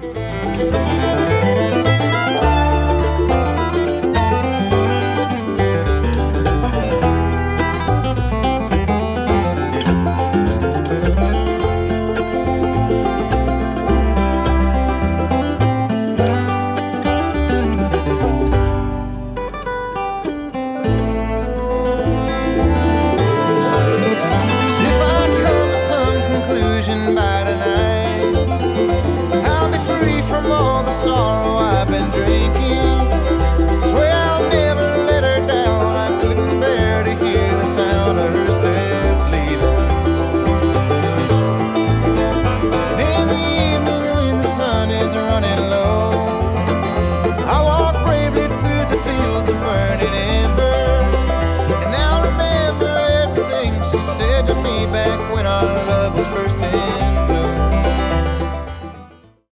Bye.